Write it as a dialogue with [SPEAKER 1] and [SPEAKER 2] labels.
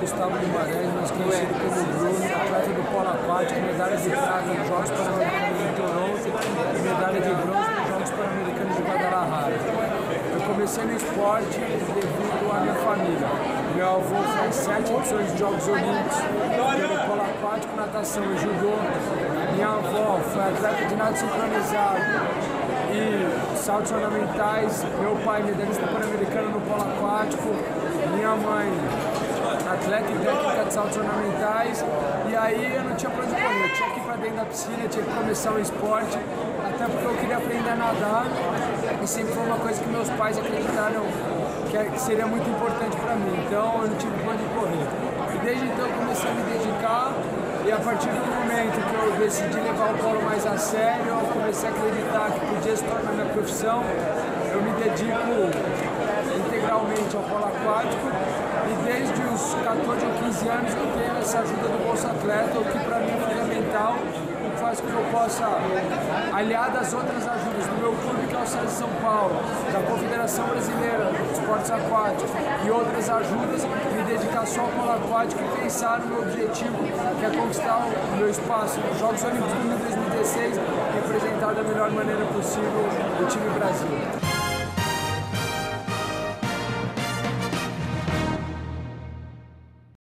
[SPEAKER 1] Gustavo Guimarães, mais conhecido como Bruno, atleta do polo aquático, medalha de prata nos Jogos Pan-Americanos de Toronto e medalha de bronze nos Jogos Pan-Americanos de Guadalajara. Eu comecei no esporte devido à minha família. Meu avô fez sete edições de Jogos Olímpicos pelo polo aquático, natação e judô. Minha avó foi atleta de nado sincronizado e saltos ornamentais. Meu pai, medalhista pan-americano no polo aquático. Minha mãe, atleta e técnica de saltos ornamentais. E aí eu não tinha pra onde correr, eu tinha que ir pra dentro da piscina, tinha que começar um esporte, até porque eu queria aprender a nadar. E sempre foi uma coisa que meus pais acreditaram que é, seria muito importante para mim. Então eu não tive pra onde correr. E desde então eu comecei a me dedicar. E a partir do momento que eu decidi levar o polo mais a sério, eu comecei a acreditar que podia se tornar minha profissão. Eu me dedico integralmente ao polo aquático desde os 14 ou 15 anos eu tenho essa ajuda do Bolsa Atleta, o que para mim é fundamental, o que faz com que eu possa, aliar das outras ajudas do meu clube, que é o César de São Paulo, da Confederação Brasileira de Esportes Aquáticos e outras ajudas, me dedicar só ao polo aquático e pensar no meu objetivo, que é conquistar o meu espaço nos Jogos Olímpicos de 2016 e representar da melhor maneira possível o time Brasil.